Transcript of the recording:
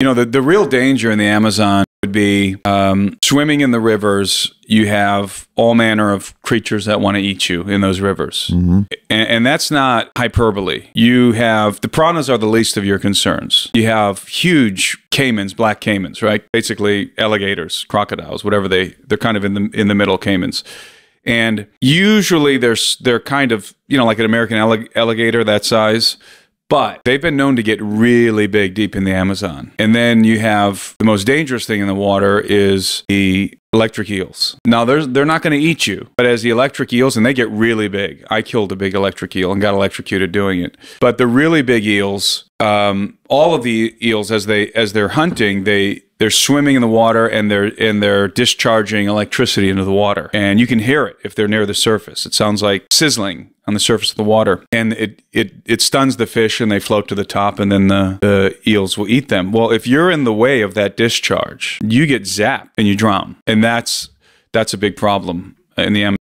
You know, the, the real danger in the Amazon would be um, swimming in the rivers. You have all manner of creatures that want to eat you in those rivers. And, and that's not hyperbole. You have the piranhas are the least of your concerns. You have huge caimans, black caimans, right? Basically alligators, crocodiles, whatever they they're kind of in the in the middle caimans. And usually they're they're kind of, you know, like an American allig- alligator that size. But they've been known to get really big deep in the Amazon. And then you have the most dangerous thing in the water is the electric eels. Now they're they're not going to eat you, but as the electric eels and they get really big. I killed a big electric eel and got electrocuted doing it. But the really big eels, um, all of the eels as they as they're hunting, they they're swimming in the water and they're and they're discharging electricity into the water. And you can hear it if they're near the surface. It sounds like sizzling on the surface of the water. And it it it stuns the fish and they float to the top and then the, the eels will eat them. Well, if you're in the way of that discharge, you get zapped and you drown. And that's that's a big problem in the Amazon.